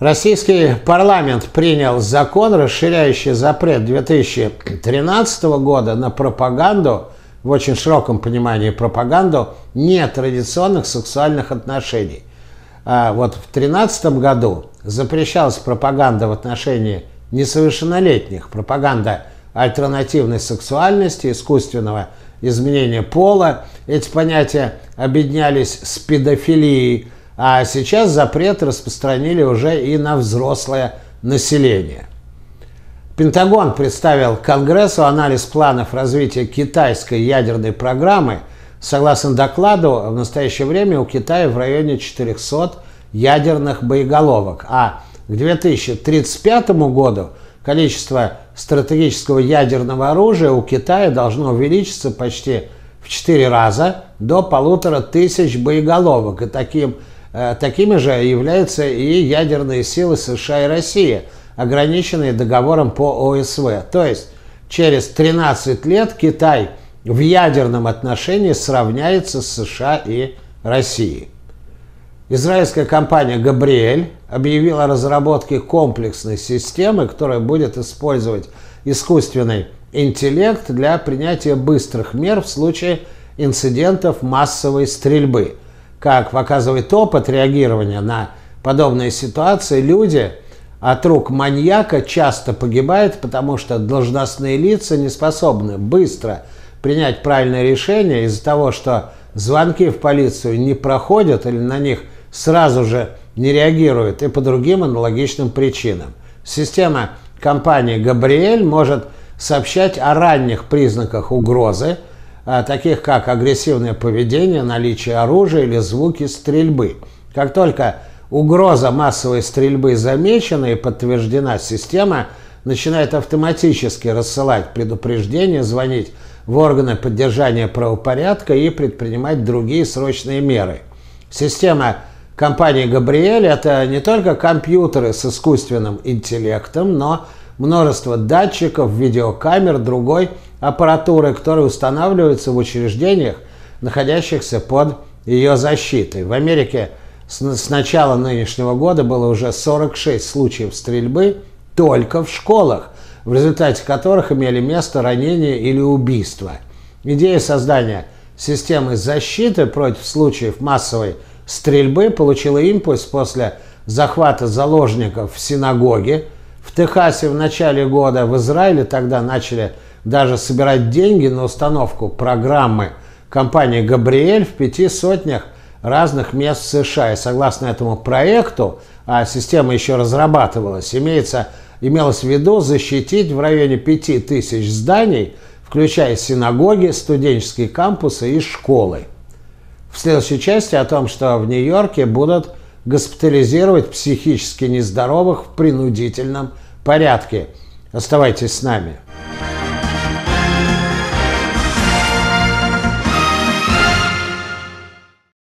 Российский парламент принял закон, расширяющий запрет 2013 года на пропаганду, в очень широком понимании пропаганду, нетрадиционных сексуальных отношений. А вот в 2013 году запрещалась пропаганда в отношении несовершеннолетних, пропаганда альтернативной сексуальности, искусственного изменения пола. Эти понятия объединялись с педофилией, а сейчас запрет распространили уже и на взрослое население. Пентагон представил Конгрессу анализ планов развития китайской ядерной программы. Согласно докладу, в настоящее время у Китая в районе 400 ядерных боеголовок, а к 2035 году количество стратегического ядерного оружия у Китая должно увеличиться почти в 4 раза до полутора тысяч боеголовок. И таким Э, такими же являются и ядерные силы США и России, ограниченные договором по ОСВ. То есть через 13 лет Китай в ядерном отношении сравняется с США и Россией. Израильская компания «Габриэль» объявила о разработке комплексной системы, которая будет использовать искусственный интеллект для принятия быстрых мер в случае инцидентов массовой стрельбы – как показывает опыт реагирования на подобные ситуации, люди от рук маньяка часто погибают, потому что должностные лица не способны быстро принять правильное решение из-за того, что звонки в полицию не проходят или на них сразу же не реагируют и по другим аналогичным причинам. Система компании «Габриэль» может сообщать о ранних признаках угрозы – таких как агрессивное поведение, наличие оружия или звуки стрельбы. Как только угроза массовой стрельбы замечена и подтверждена, система начинает автоматически рассылать предупреждения, звонить в органы поддержания правопорядка и предпринимать другие срочные меры. Система компании «Габриэль» — это не только компьютеры с искусственным интеллектом, но множество датчиков, видеокамер, другой аппаратуры, которая устанавливается в учреждениях, находящихся под ее защитой. В Америке с, начала нынешнего года было уже 46 случаев стрельбы только в школах, в результате которых имели место ранения или убийства. Идея создания системы защиты против случаев массовой стрельбы получила импульс после захвата заложников в синагоге, в Техасе в начале года, в Израиле тогда начали даже собирать деньги на установку программы компании «Габриэль» в пяти сотнях разных мест США. И согласно этому проекту, а система еще разрабатывалась, имеется, имелось в виду защитить в районе 5000 зданий, включая синагоги, студенческие кампусы и школы. В следующей части о том, что в Нью-Йорке будут госпитализировать психически нездоровых в принудительном порядке. Оставайтесь с нами.